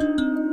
Música